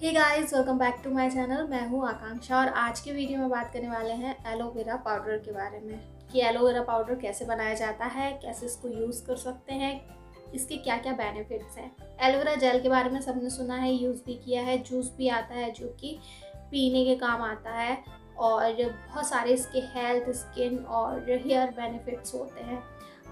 Hey guys welcome back to my channel मैं हूँ आकांक्षा और आज के वीडियो में बात करने वाले हैं एलोवेरा पाउडर के बारे में कि एलोवेरा पाउडर कैसे बनाया जाता है, कैसे इसको यूज़ कर सकते हैं, इसके क्या क्या बेनिफिट्स हैं एलोवेरा जेल के बारे में सबने सुना है यूज़ भी किया है जूस भी आता है जो कि पीने के काम आता है और बहुत सारे इसके हेल्थ स्किन और हेयर बेनिफिट्स होते हैं।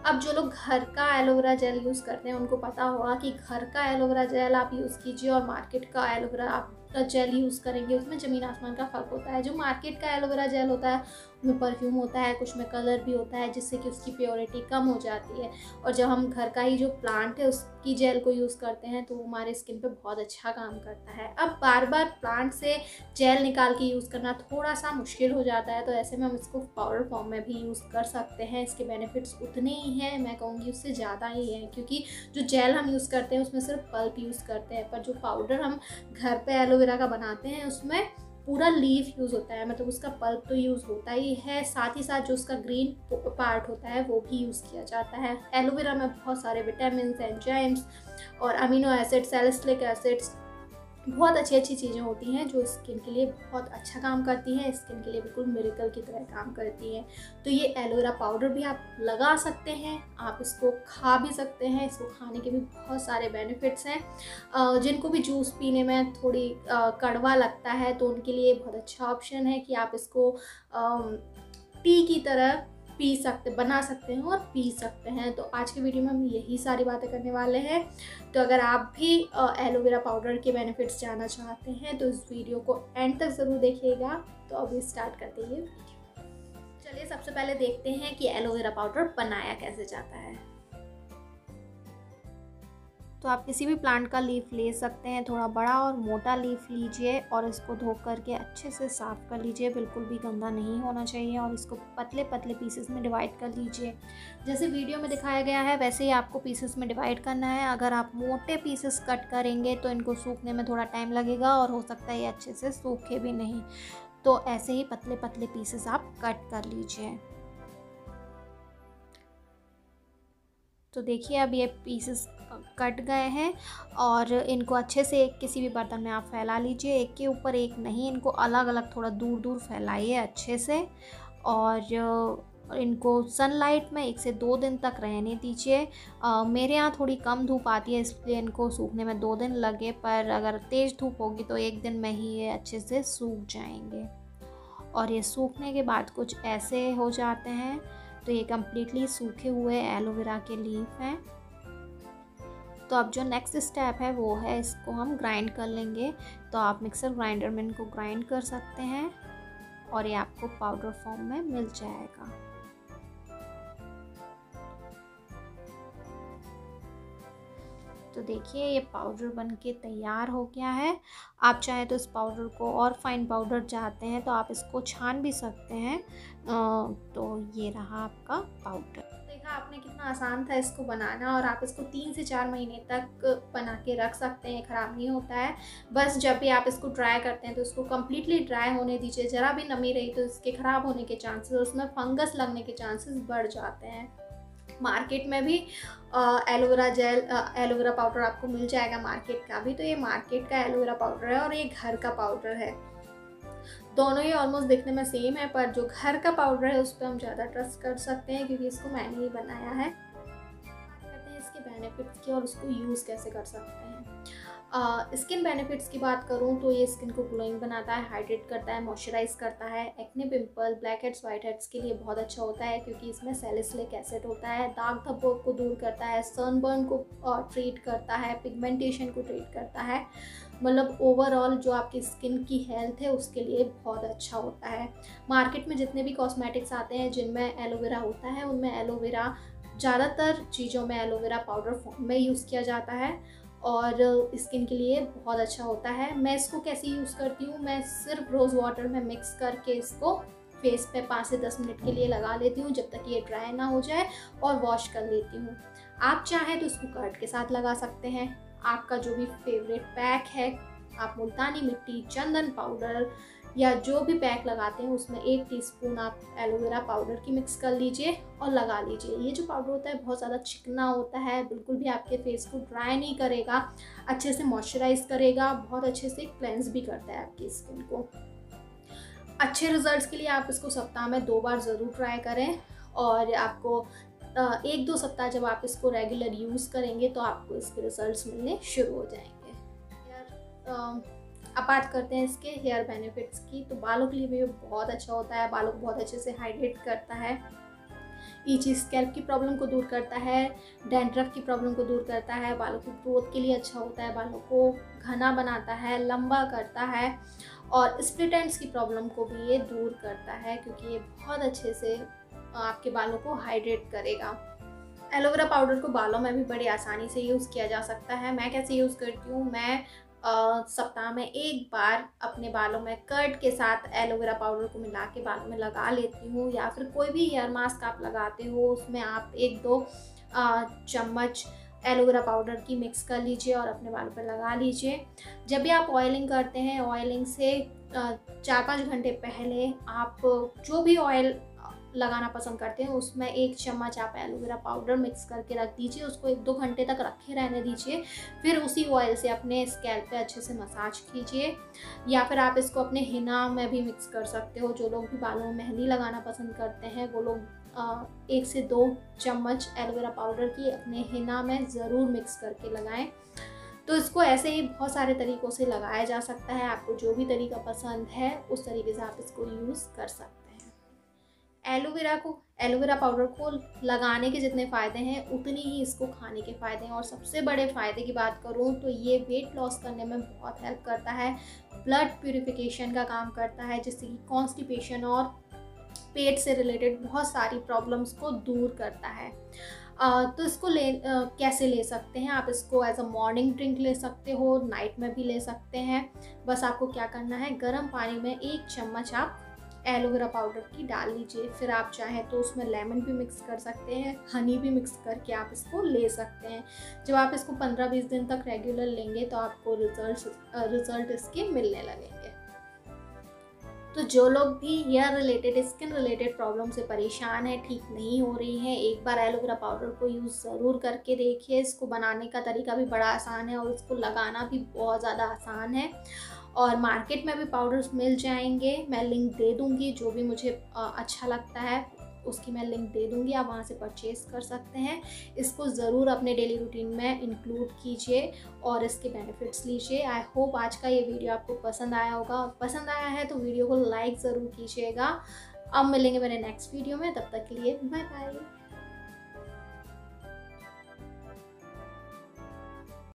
अब जो लोग घर का एलोवेरा जेल यूज़ करते हैं, उनको पता होगा कि घर का एलोवेरा जेल आप यूज़ कीजिए और मार्केट का एलोवेरा आप का जेल यूज़ करेंगे, उसमें ज़मीन आसमान का फ़र्क होता है। जो मार्केट का एलोवेरा जेल होता है, उसमें परफ्यूम होता है, कुछ में कलर भी होता है, जिससे कि उसकी प्योरिटी कम हो जाती है। और जब हम घर का ही जो प्लांट है, उसकी जेल को यूज़ करते हैं तो वो हमारे स्किन पे बहुत अच्छा काम करता है। अब बार बार प्लांट से जेल निकाल के यूज़ करना थोड़ा सा मुश्किल हो जाता है तो ऐसे में हम इसको पाउडर फॉर्म में भी यूज़ कर सकते हैं। इसके बेनिफिट्स उतने ही हैं, मैं कहूँगी उससे ज़्यादा ही है, क्योंकि जो जेल हम यूज़ करते हैं, उसमें सिर्फ़ पल्प यूज़ करते हैं, पर जो पाउडर हम घर पर एलोवेरा का बनाते हैं, उसमें पूरा लीफ यूज़ होता है मतलब उसका पल्प तो यूज़ होता ही है, साथ ही साथ जो उसका ग्रीन पार्ट होता है, वो भी यूज़ किया जाता है। एलोवेरा में बहुत सारे विटामिन एंजाइम्स और अमीनो एसिड सेलेस्लिक एसिड्स बहुत अच्छी अच्छी चीज़ें होती हैं जो स्किन के लिए बहुत अच्छा काम करती हैं, स्किन के लिए बिल्कुल मेरिकल की तरह काम करती हैं। तो ये एलोवेरा पाउडर भी आप लगा सकते हैं, आप इसको खा भी सकते हैं, इसको खाने के भी बहुत सारे बेनिफिट्स हैं। जिनको भी जूस पीने में थोड़ी कड़वा लगता है तो उनके लिए बहुत अच्छा ऑप्शन है कि आप इसको टी की तरह पी सकते, बना सकते हैं और पी सकते हैं। तो आज के वीडियो में हम यही सारी बातें करने वाले हैं। तो अगर आप भी एलोवेरा पाउडर के बेनिफिट्स जानना चाहते हैं तो इस वीडियो को एंड तक ज़रूर देखिएगा। तो अभी स्टार्ट करते हैं चलिए, सबसे पहले देखते हैं कि एलोवेरा पाउडर बनाया कैसे जाता है। तो आप किसी भी प्लांट का लीफ ले सकते हैं, थोड़ा बड़ा और मोटा लीफ लीजिए और इसको धो करके अच्छे से साफ़ कर लीजिए, बिल्कुल भी गंदा नहीं होना चाहिए और इसको पतले पतले पीसेस में डिवाइड कर लीजिए। जैसे वीडियो में दिखाया गया है, वैसे ही आपको पीसेस में डिवाइड करना है। अगर आप मोटे पीसेस कट करेंगे तो इनको सूखने में थोड़ा टाइम लगेगा और हो सकता है ये अच्छे से सूखे भी नहीं। तो ऐसे ही पतले पतले पीसेस आप कट कर लीजिए। तो देखिए, अब ये पीसेस कट गए हैं और इनको अच्छे से एक किसी भी बर्तन में आप फैला लीजिए। एक के ऊपर एक नहीं, इनको अलग अलग थोड़ा दूर दूर फैलाइए अच्छे से और इनको सनलाइट में एक से दो दिन तक रहने दीजिए। मेरे यहाँ थोड़ी कम धूप आती है, इसलिए इनको सूखने में दो दिन लगे, पर अगर तेज़ धूप होगी तो एक दिन में ही ये अच्छे से सूख जाएँगे। और ये सूखने के बाद कुछ ऐसे हो जाते हैं तो ये कम्प्लीटली सूखे हुए एलोवेरा के लीफ हैं। तो अब जो नेक्स्ट स्टेप है, वो है इसको हम ग्राइंड कर लेंगे। तो आप मिक्सर ग्राइंडर में इनको ग्राइंड कर सकते हैं और ये आपको पाउडर फॉर्म में मिल जाएगा। तो देखिए ये पाउडर बन के तैयार हो गया है। आप चाहें तो इस पाउडर को और फाइन पाउडर चाहते हैं तो आप इसको छान भी सकते हैं। तो ये रहा आपका पाउडर देखा आपने कितना आसान था इसको बनाना और आप इसको तीन से चार महीने तक बना के रख सकते हैं, ख़राब नहीं होता है। बस जब भी आप इसको ड्राई करते हैं तो इसको कम्प्लीटली ड्राई होने दीजिए। ज़रा भी नमी रही तो इसके ख़राब होने के चांसेस और उसमें फंगस लगने के चांसेस बढ़ जाते हैं। मार्केट में भी एलोवेरा जेल एलोवेरा पाउडर आपको मिल जाएगा मार्केट का भी। तो ये मार्केट का एलोवेरा पाउडर है और ये घर का पाउडर है। दोनों ही ऑलमोस्ट देखने में सेम है, पर जो घर का पाउडर है, उस पर हम ज़्यादा ट्रस्ट कर सकते हैं, क्योंकि इसको मैंने ही बनाया है। बेनिफिट्स की और उसको यूज़ कैसे कर सकते हैं? स्किन बेनिफिट्स की बात करूँ तो ये स्किन को ग्लोइंग बनाता है हाइड्रेट करता है मॉइस्चराइज करता है। Acne pimple blackheads whiteheads के लिए बहुत अच्छा होता है क्योंकि इसमें सेलिसलिक एसिड होता है। दाग धब्बों को दूर करता है सनबर्न को ट्रीट करता है पिगमेंटेशन को ट्रीट करता है। मतलब ओवरऑल जो आपकी स्किन की हेल्थ है उसके लिए बहुत अच्छा होता है। मार्केट में जितने भी कॉस्मेटिक्स आते हैं, जिनमें एलोवेरा होता है, उनमें एलोवेरा ज़्यादातर चीज़ों में एलोवेरा पाउडर फॉर्म में यूज़ किया जाता है और स्किन के लिए बहुत अच्छा होता है। मैं इसको कैसे यूज़ करती हूँ? मैं सिर्फ़ रोज़ वाटर में मिक्स करके इसको फेस पे पाँच से दस मिनट के लिए लगा लेती हूँ जब तक ये ड्राई ना हो जाए और वॉश कर लेती हूँ। आप चाहें तो इसको कर्ड के साथ लगा सकते हैं। आपका जो भी फेवरेट पैक है, आप मुल्तानी मिट्टी, चंदन पाउडर या जो भी पैक लगाते हैं उसमें एक टीस्पून आप एलोवेरा पाउडर की मिक्स कर लीजिए और लगा लीजिए। ये जो पाउडर होता है, बहुत ज़्यादा चिकना होता है, बिल्कुल भी आपके फेस को ड्राई नहीं करेगा, अच्छे से मॉइस्चराइज करेगा, बहुत अच्छे से क्लेंस भी करता है आपकी स्किन को। अच्छे रिजल्ट्स के लिए आप इसको सप्ताह में दो बार ज़रूर ट्राई करें और आपको एक दो सप्ताह जब आप इसको रेगुलर यूज़ करेंगे तो आपको इसके रिजल्ट्स मिलने शुरू हो जाएँगे। यार बात करते हैं इसके हेयर बेनिफिट्स की तो बालों के लिए भी बहुत अच्छा होता है, बालों को बहुत अच्छे से हाइड्रेट करता है। ईची स्कैल्प की प्रॉब्लम को दूर करता है, डेंड्रफ की प्रॉब्लम को दूर करता है, बालों की ग्रोथ के लिए अच्छा होता है, बालों को घना बनाता है, लंबा करता है और स्प्लिटेंट्स की प्रॉब्लम को भी ये दूर करता है, क्योंकि ये बहुत अच्छे से आपके बालों को हाइड्रेट करेगा। एलोवेरा पाउडर को बालों में भी बड़ी आसानी से यूज़ किया जा सकता है। मैं कैसे यूज़ करती हूँ? मैं सप्ताह में एक बार अपने बालों में कर्ड के साथ एलोवेरा पाउडर को मिला के बालों में लगा लेती हूँ या फिर कोई भी हेयर मास्क आप लगाते हो, उसमें आप एक दो चम्मच एलोवेरा पाउडर की मिक्स कर लीजिए और अपने बालों पर लगा लीजिए। जब भी आप ऑयलिंग करते हैं, ऑयलिंग से चार पाँच घंटे पहले आप जो भी ऑयल लगाना पसंद करते हैं, उसमें एक चम्मच आप एलोवेरा पाउडर मिक्स करके रख दीजिए, उसको एक दो घंटे तक रखे रहने दीजिए, फिर उसी ऑयल से अपने स्कैल्प पे अच्छे से मसाज कीजिए, या फिर आप इसको अपने हिना में भी मिक्स कर सकते हो, जो लोग भी बालों में मेहंदी लगाना पसंद करते हैं, वो लोग एक से दो चम्मच एलोवेरा पाउडर की अपने हिना में ज़रूर मिक्स करके लगाएँ। तो इसको ऐसे ही बहुत सारे तरीक़ों से लगाया जा सकता है, आपको जो भी तरीका पसंद है, उस तरीके से आप इसको यूज़ कर सकते हैं। एलोवेरा को, एलोवेरा पाउडर को लगाने के जितने फ़ायदे हैं, उतनी ही इसको खाने के फ़ायदे हैं। और सबसे बड़े फ़ायदे की बात करूँ तो ये वेट लॉस करने में बहुत हेल्प करता है। ब्लड प्योरीफिकेशन का काम करता है, जिससे कि कॉन्स्टिपेशन और पेट से रिलेटेड बहुत सारी प्रॉब्लम्स को दूर करता है। तो इसको ले कैसे ले सकते हैं? आप इसको एज अ मॉर्निंग ड्रिंक ले सकते हो नाइट में भी ले सकते हैं। बस आपको क्या करना है, गर्म पानी में एक चम्मच आप एलोवेरा पाउडर की डाल लीजिए। फिर आप चाहें तो उसमें लेमन भी मिक्स कर सकते हैं, हनी भी मिक्स करके आप इसको ले सकते हैं। जब आप इसको 15-20 दिन तक रेगुलर लेंगे तो आपको रिज़ल्ट रिज़ल्ट इसके मिलने लगेंगे। तो जो लोग भी hair related skin related problem से परेशान है, ठीक नहीं हो रही हैं, एक बार एलोवेरा पाउडर को यूज़ ज़रूर करके देखिए। इसको बनाने का तरीका भी बड़ा आसान है और इसको लगाना भी बहुत ज़्यादा आसान है। और मार्केट में भी पाउडर्स मिल जाएँगे। मैं लिंक दे दूँगी, जो भी मुझे अच्छा लगता है, उसकी मैं लिंक दे दूँगी। आप वहाँ से परचेज़ कर सकते हैं। इसको ज़रूर अपने डेली रूटीन में इंक्लूड कीजिए और इसके बेनिफिट्स लीजिए। आई होप आज का ये वीडियो आपको पसंद आया होगा। और पसंद आया है तो वीडियो को लाइक ज़रूर कीजिएगा। अब मिलेंगे मेरे नेक्स्ट वीडियो में। तब तक के लिए बाय बाय